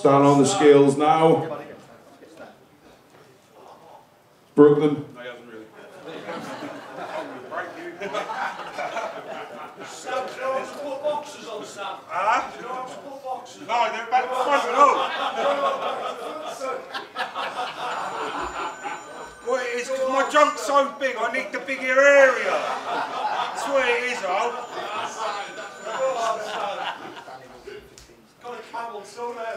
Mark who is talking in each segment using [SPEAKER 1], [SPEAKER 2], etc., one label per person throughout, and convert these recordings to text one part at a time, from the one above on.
[SPEAKER 1] Stand on the scales now. Brooklyn.
[SPEAKER 2] No, they're back front and all. What it is, 'cause my junk's so big, I need the bigger area.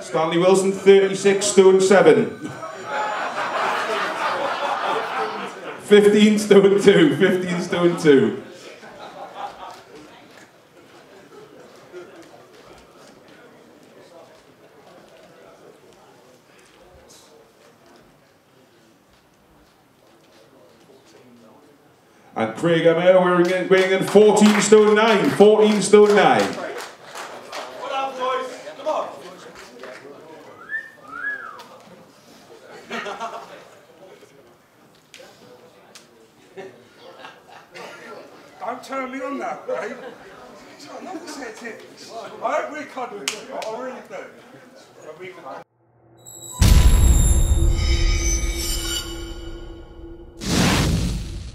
[SPEAKER 1] Stanley Wilson, 36 stone 7. 15 stone 2. 15 stone 2. And Craig Amer weighing in 14 stone 9. 14 stone 9.
[SPEAKER 2] Don't turn me on that, babe. I never said it. I hope we can't do it. I really do. Can-